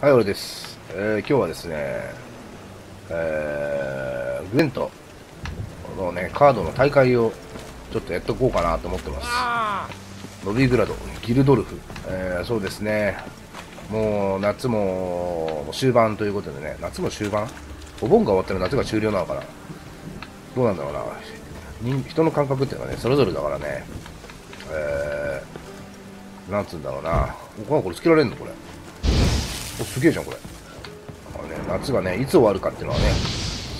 はい、俺です。えー今日はですね、えー、グレントのね、カードの大会をちょっとやっとこうかなと思ってます。ノビーグラド、ギルドルフ、えーそうですね、もう夏も終盤ということでね、夏も終盤？お盆が終わったら夏が終了なのかな？どうなんだろうな。人人の感覚っていうのはね、それぞれだからね、えー、なんつうんだろうな。おこれつけられんの？これ。おすげえじゃんこれ。あの、ね、夏がねいつ終わるかっていうのはね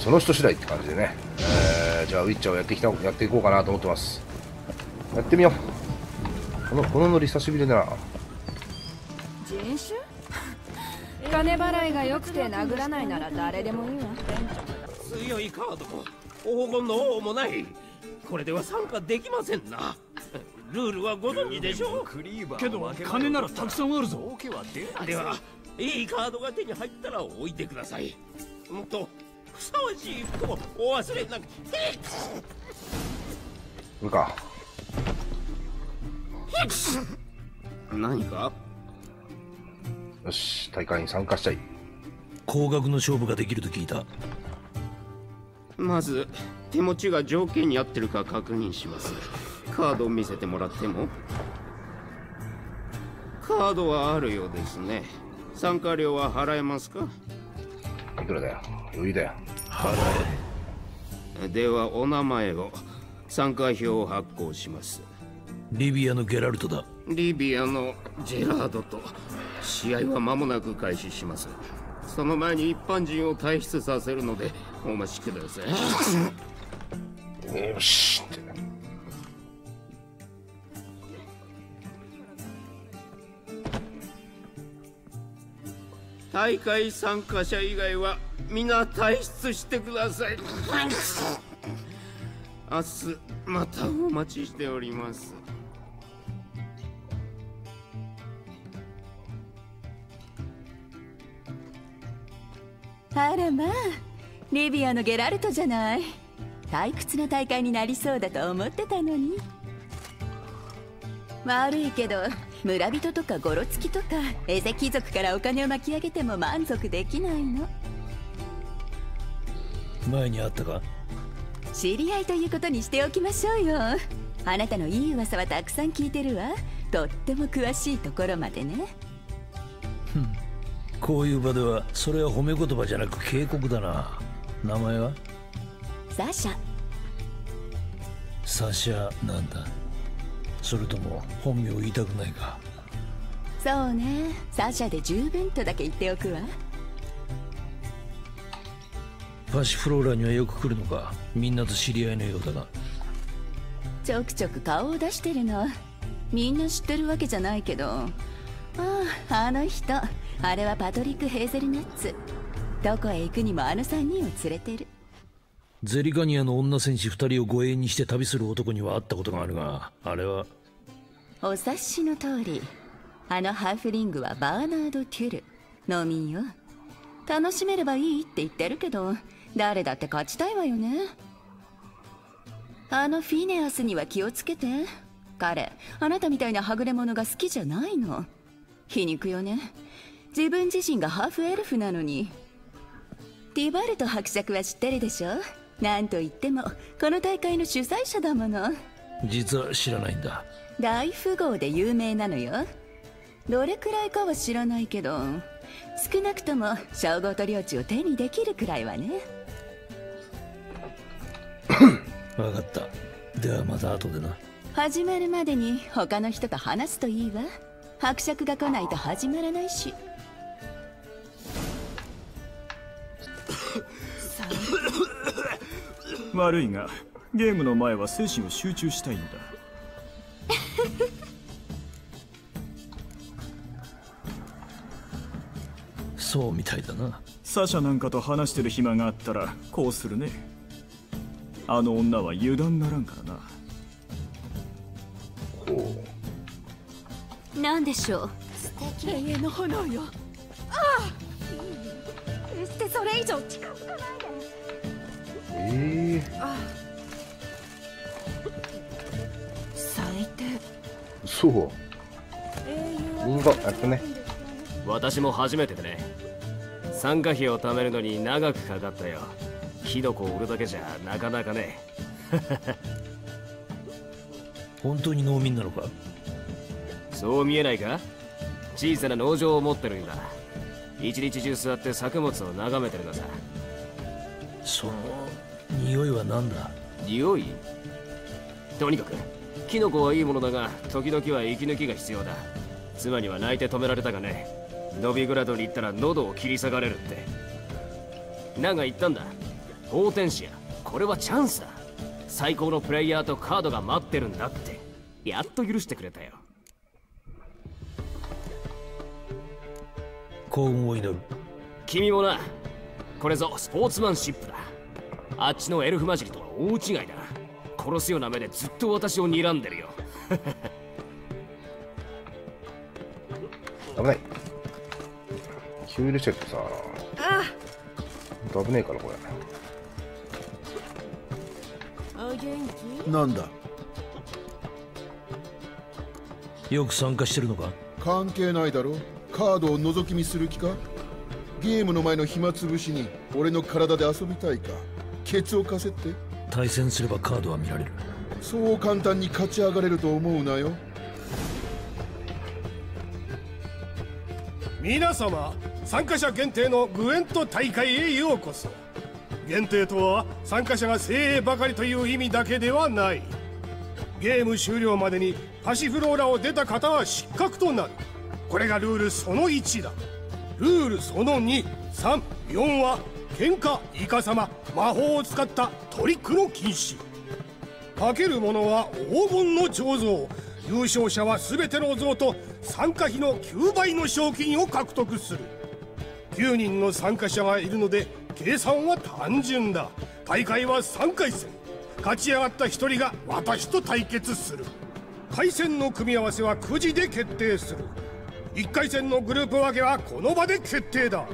その人次第って感じでね、えー、じゃあウィッチャーをやってきたやっていこうかなと思ってます。やってみよう。このこのノリ久しぶりだな。人種？金払いが良くて殴らないなら誰でもいいわ。強いカードも黄金の王もない。これでは参加できませんな。ルールはご存知でしょけど金ならたくさんあるぞ。うではいいカードが手に入ったら置いてください。もっとふさわしいことをお忘れなく。これか何か？よし大会に参加したい。高額の勝負ができると聞いた。まず手持ちが条件に合ってるか確認します。カードを見せてもらっても。カードはあるようですね参加料は払えますか？いくらだよ？余裕だよ。ではお名前を。参加票を発行します。リビアのゲラルトだ。リビアのジェラードと。試合は間もなく開始します。その前に一般人を退出させるのでお待ちください。よし。って大会参加者以外は皆退出してください。明日またお待ちしております。あらまあリビアのゲラルトじゃない。退屈な大会になりそうだと思ってたのに。悪いけど村人とかゴロつきとかエゼ貴族からお金を巻き上げても満足できないの。前にあったか？知り合いということにしておきましょうよ。あなたのいい噂はたくさん聞いてるわ。とっても詳しいところまでね。こういう場ではそれは褒め言葉じゃなく警告だな。名前は？サシャ。サシャなんだそれとも本名を言いたくないか？そうね。サシャで十分とだけ言っておくわ。パシフローラにはよく来るのか？みんなと知り合いのようだがちょくちょく顔を出してるの。みんな知ってるわけじゃないけど。あああの人。あれはパトリック・ヘーゼルナッツ。どこへ行くにもあの3人を連れてる。ゼリカニアの女戦士2人を護衛にして旅する男には会ったことがあるがあれはお察しの通りあのハーフリングはバーナード・テュル。飲みよ。楽しめればいいって言ってるけど誰だって勝ちたいわよね。あのフィネアスには気をつけて。彼あなたみたいなはぐれ者が好きじゃないの。皮肉よね。自分自身がハーフエルフなのに。ティバルト伯爵は知ってるでしょ？なんといってもこの大会の主催者だもの。実は知らないんだ。大富豪で有名なのよ。どれくらいかは知らないけど少なくとも称号と領地を手にできるくらいはね。分かった。ではまた後でな。始まるまでに他の人と話すといいわ。伯爵が来ないと始まらないし。悪いがゲームの前は精神を集中したいんだそうみたいだな。サシャなんかと話してる暇があったらこうするね。あの女は油断ならんからな。こ何でしょう？永遠の炎よ。ああ。決してそれ以上近づかないでうええ最低そう。リンゴやったね私も初めてでね。参加費を貯めるのに長くかかったよ。キノコを売るだけじゃなかなかね。本当に農民なのか？そう見えないか？小さな農場を持ってるんだ。一日中座って作物を眺めてるのさ。その匂いは何だ？匂い？とにかくキノコはいいものだが時々は息抜きが必要だ。妻には泣いて止められたがねノビグラドに行ったら喉を切り裂かれるって。なんか言ったんだ。オーテンシアこれはチャンスだ。最高のプレイヤーとカードが待ってるんだって。やっと許してくれたよ。幸運を祈る。君もな。これぞスポーツマンシップだ。あっちのエルフ混じりとは大違いだ。殺すような目でずっと私を睨んでるよ。危ない急入れちゃってさ。ほんと危ねえからこれ。お元気？なんだ？よく参加してるのか？関係ないだろ？カードを覗き見する気か？ゲームの前の暇つぶしに俺の体で遊びたいか？ケツを貸せって？対戦すればカードは見られる。そう簡単に勝ち上がれると思うなよ。皆様参加者限定のグエント大会へようこそ。限定とは参加者が精鋭ばかりという意味だけではない。ゲーム終了までにパシフローラを出た方は失格となる。これがルールその1だ。ルールその234は喧嘩イカサマ魔法を使ったトリックの禁止。かけるものは黄金の彫像。優勝者は全ての像と参加費の9倍の賞金を獲得する。9人の参加者がいるので計算は単純だ。大会は3回戦。勝ち上がった1人が私と対決する。回戦の組み合わせは9時で決定する。1回戦のグループ分けはこの場で決定だ。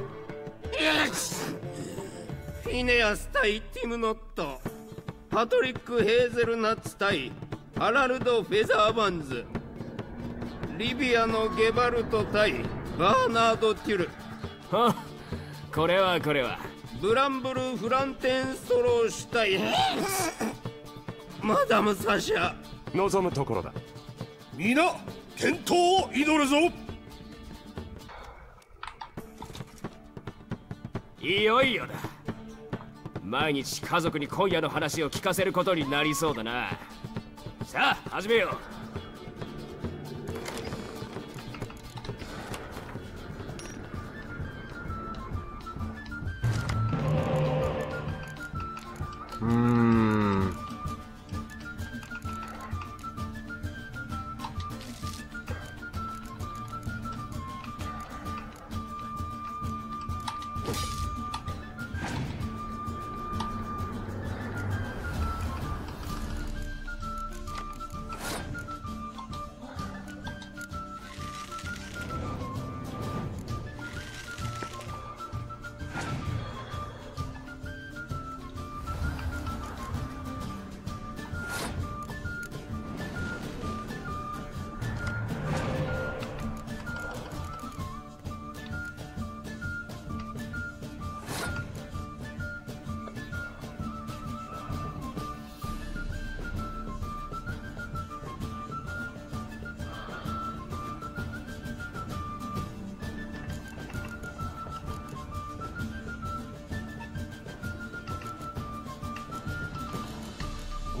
フィネアス対ティム・ノット。パトリック・ヘーゼルナッツ対ハラルド・フェザーバンズ。リビアのゲバルト対バーナード・テュル。これはこれは。ブランブル・フランテンストローシュ対マダム・サシャ望むところだ。皆健闘を祈るぞ。いよいよだ。毎日家族に今夜の話を聞かせることになりそうだな。さあ始めよう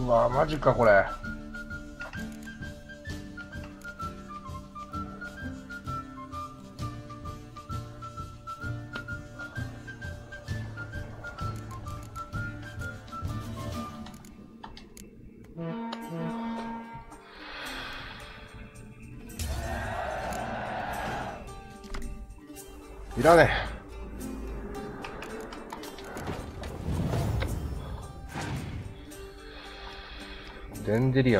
わマジかこれ。いらねえ。デンデリ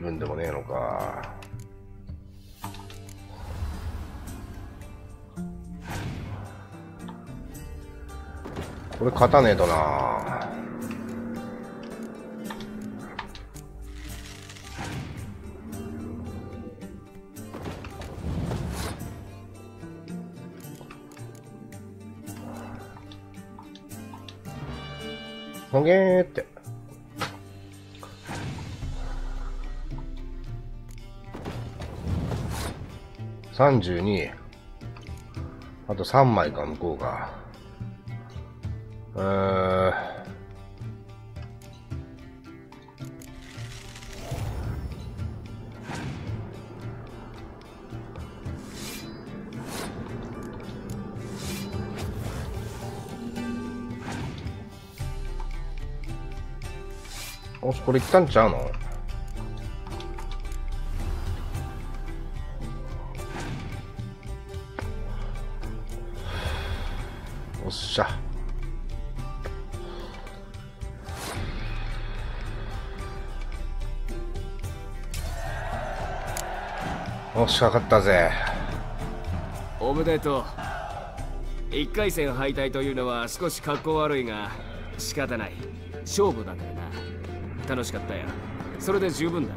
アンイーブンでもねえのか。これ勝たねえとなほげーって。32。あと3枚か、向こうが。えー、おし、これいったんちゃうの？押しかかったぜ。おめでとう。1回戦敗退というのは少し格好悪いが仕方ない。勝負だからな。楽しかったよ。それで十分だ。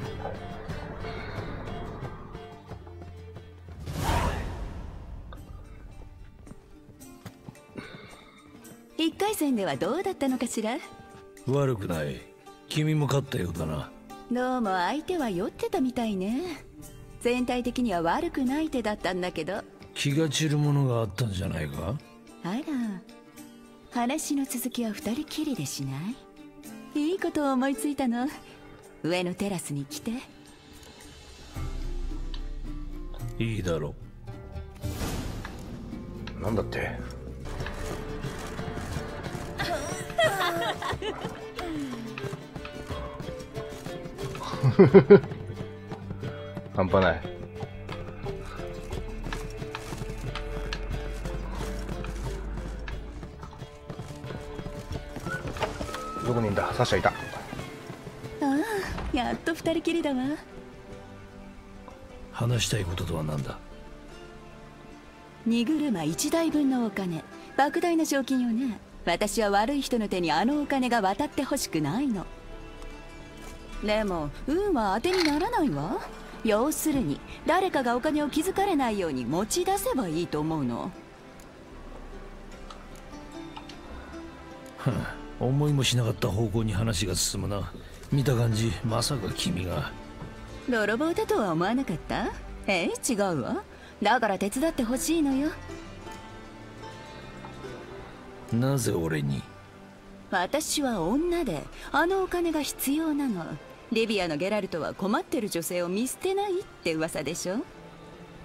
1回戦ではどうだったのかしら？悪くない。君も勝ったようだな。どうも相手は酔ってたみたいね全体的には悪くない手だったんだけど。気が散るものがあったんじゃないか？あら。話の続きは二人きりでしない？いいことを思いついたの？上のテラスに来て。いいだろう。なんだって？半端ない。どこにいんだ？サシャいた。ああやっと二人きりだわ。話したいこととは何だ？荷車一台分のお金。莫大な賞金よね。私は悪い人の手にあのお金が渡ってほしくないの。でも運は当てにならないわ要するに誰かがお金を気づかれないように持ち出せばいいと思うの？はあ、思いもしなかった方向に話が進むな。見た感じまさか君が。泥棒だとは思わなかった？え違うわ。だから手伝ってほしいのよ。なぜ俺に？私は女であのお金が必要なのリビアのゲラルトは困ってる女性を見捨てないって噂でしょ？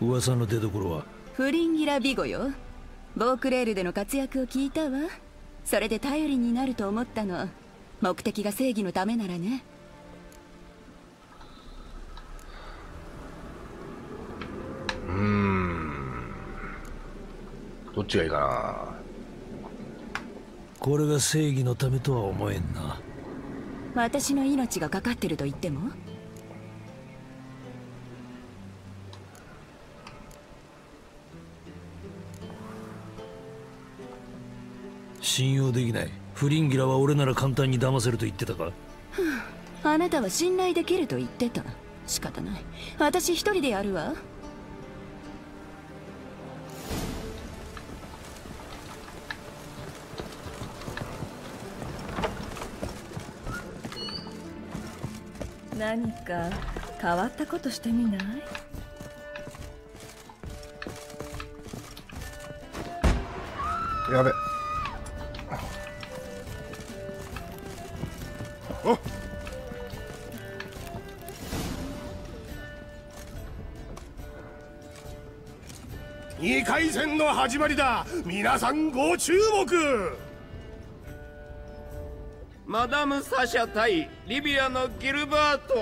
噂の出所は？フリンギラ・ビゴよ。ボークレールでの活躍を聞いたわ。それで頼りになると思ったの。目的が正義のためならね。うん。どっちがいいかな？これが正義のためとは思えんな私の命がかかってると言っても？信用できない。フリンギラは俺なら簡単に騙せると言ってたか？あなたは信頼できると言ってた。仕方ない。私一人でやるわ何か変わったことしてみない？やべ。お2回戦の始まりだ。皆さんご注目。マダム・サシャ対リビアのギルバート。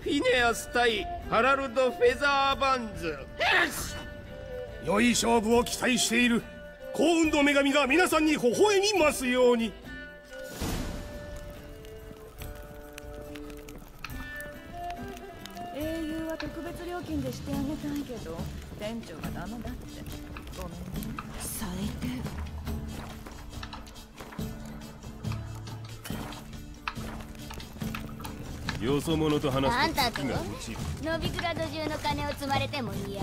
フィネアス対ハラルド・フェザーバンズ。良い勝負を期待している。幸運の女神が皆さんに微笑みますように。英雄は特別料金でしてあげたいけど店長がダメだって。ごめんね。最低。よそ者と話すと気が落ち。るノビクラド中の金を積まれても嫌